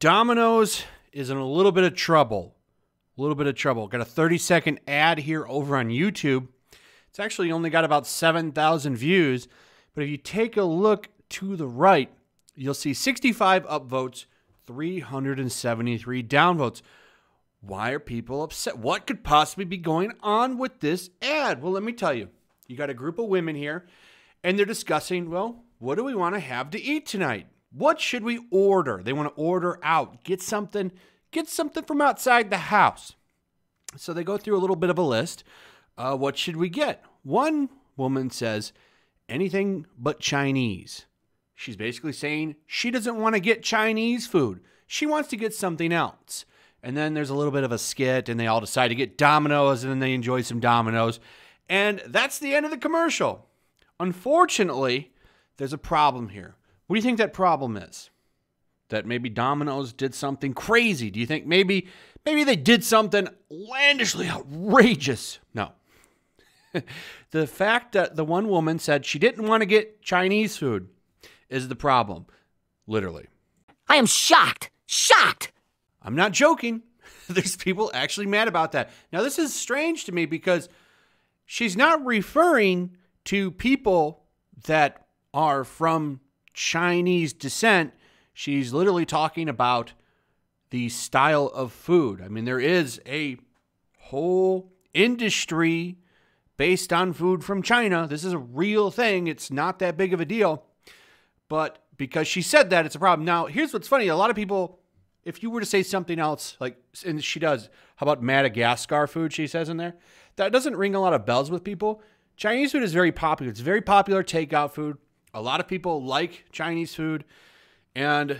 Domino's is in a little bit of trouble. A little bit of trouble. Got a 30 second ad here over on YouTube. It's actually only got about 7,000 views. But if you take a look to the right, you'll see 65 upvotes, 373 downvotes. Why are people upset? What could possibly be going on with this ad? Well, let me tell you. You got a group of women here, and they're discussing, well, what do we want to have to eat tonight? What should we order? They want to order out, get something, get something from outside the house. So they go through a little bit of a list. Uh, what should we get? One woman says, anything but Chinese. She's basically saying she doesn't want to get Chinese food. She wants to get something else. And then there's a little bit of a skit, and they all decide to get Domino's, and then they enjoy some Domino's. And that's the end of the commercial. Unfortunately, there's a problem here. What do you think that problem is? That maybe Domino's did something crazy? Do you think maybe maybe they did something landishly outrageous? No. the fact that the one woman said she didn't want to get Chinese food is the problem. Literally. I am shocked. Shocked. I'm not joking. There's people actually mad about that. Now, this is strange to me because she's not referring to people that are from Chinese descent. She's literally talking about the style of food. I mean, there is a whole industry based on food from China. This is a real thing. It's not that big of a deal. But because she said that, it's a problem. Now, here's what's funny a lot of people, if you were to say something else, like, and she does, how about Madagascar food, she says in there? That doesn't ring a lot of bells with people. Chinese food is very popular. It's very popular takeout food. A lot of people like Chinese food. And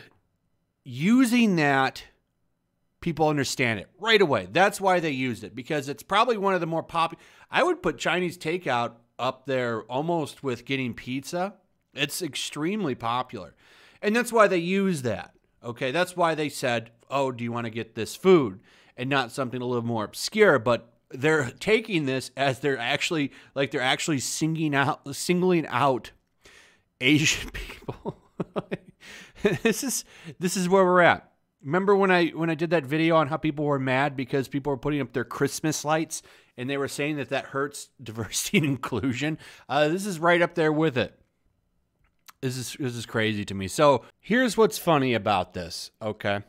using that, people understand it right away. That's why they used it because it's probably one of the more popular. I would put Chinese takeout up there almost with getting pizza. It's extremely popular. And that's why they use that. Okay. That's why they said, oh, do you want to get this food? And not something a little more obscure, but they're taking this as they're actually like they're actually singing out singling out Asian people. this is this is where we're at. Remember when I when I did that video on how people were mad because people were putting up their Christmas lights and they were saying that that hurts diversity and inclusion? Uh, this is right up there with it. This is this is crazy to me. So here's what's funny about this. Okay,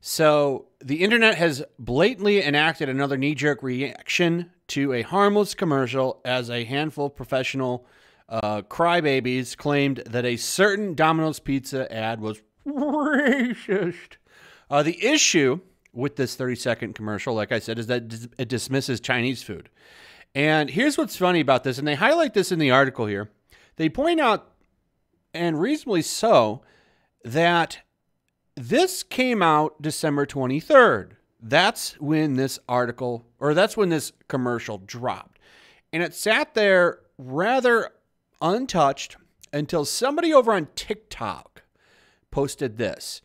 so the internet has blatantly enacted another knee-jerk reaction to a harmless commercial as a handful of professional uh, crybabies claimed that a certain Domino's pizza ad was racist. Uh, the issue with this 30 second commercial, like I said, is that it dismisses Chinese food. And here's what's funny about this, and they highlight this in the article here. They point out, and reasonably so, that this came out December 23rd. That's when this article, or that's when this commercial dropped. And it sat there rather untouched until somebody over on TikTok posted this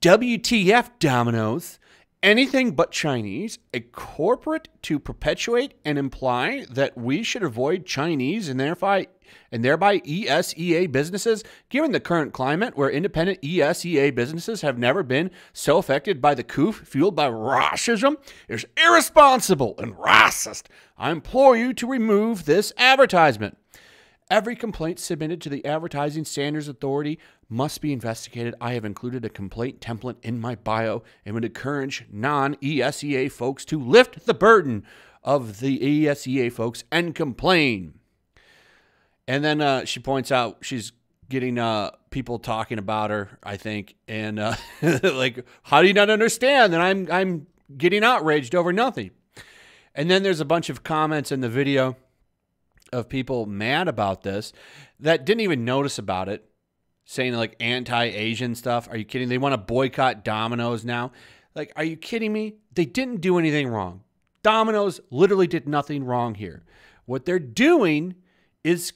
WTF Domino's, anything but Chinese, a corporate to perpetuate and imply that we should avoid Chinese and thereby and thereby ESEA businesses, given the current climate where independent ESEA businesses have never been so affected by the coup fueled by racism, is irresponsible and racist. I implore you to remove this advertisement. Every complaint submitted to the Advertising Standards Authority must be investigated. I have included a complaint template in my bio and would encourage non ESEA folks to lift the burden of the ESEA folks and complain. And then uh, she points out she's getting uh, people talking about her, I think, and uh, like, how do you not understand that I'm I'm getting outraged over nothing? And then there's a bunch of comments in the video of people mad about this that didn't even notice about it, saying like anti-Asian stuff. Are you kidding? They want to boycott Domino's now. Like, are you kidding me? They didn't do anything wrong. Domino's literally did nothing wrong here. What they're doing is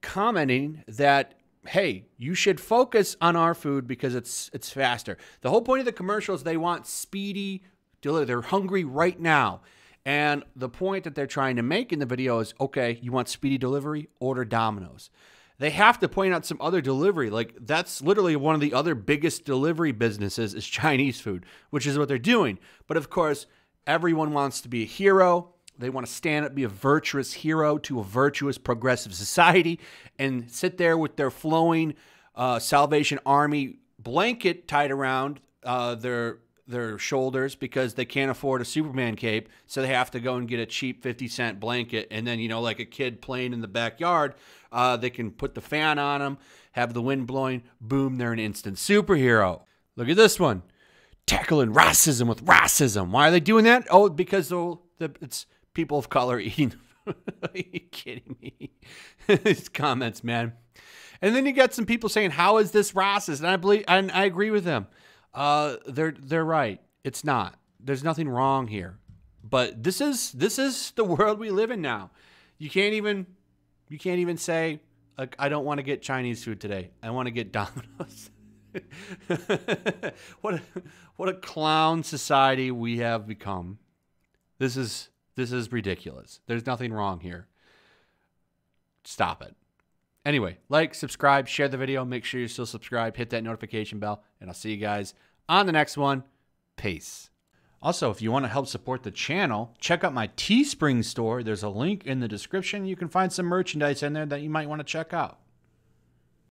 commenting that hey, you should focus on our food because it's it's faster. The whole point of the commercial is they want speedy delivery. They're hungry right now. And the point that they're trying to make in the video is okay, you want speedy delivery? Order Domino's. they have to point out some other delivery. Like that's literally one of the other biggest delivery businesses is Chinese food, which is what they're doing. But of course, everyone wants to be a hero. They want to stand up, be a virtuous hero to a virtuous progressive society, and sit there with their flowing uh, Salvation Army blanket tied around uh, their their shoulders because they can't afford a Superman cape, so they have to go and get a cheap 50 cent blanket. And then, you know, like a kid playing in the backyard, uh, they can put the fan on them, have the wind blowing, boom, they're an instant superhero. Look at this one tackling racism with racism. Why are they doing that? Oh, because the, it's people of color eating. are you kidding me? These comments, man. And then you got some people saying, "How is this racist?" And I believe, and I agree with them. Uh, they're they're right. It's not. There's nothing wrong here. But this is this is the world we live in now. You can't even you can't even say like, I don't want to get Chinese food today. I want to get Domino's. what a, what a clown society we have become. This is this is ridiculous. There's nothing wrong here. Stop it. Anyway, like, subscribe, share the video. Make sure you're still subscribed. Hit that notification bell, and I'll see you guys on the next one. Peace. Also, if you want to help support the channel, check out my Teespring store. There's a link in the description. You can find some merchandise in there that you might want to check out.